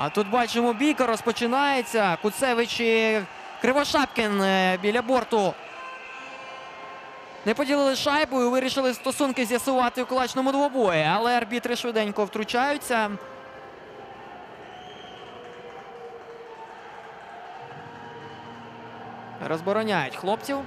А тут бачимо бійка розпочинається. Куцевич і Кривошапкін е, біля борту. Не поділили шайбу і вирішили стосунки з'ясувати у кулачному двобої, але арбітри швиденько втручаються. Розбороняють хлопців.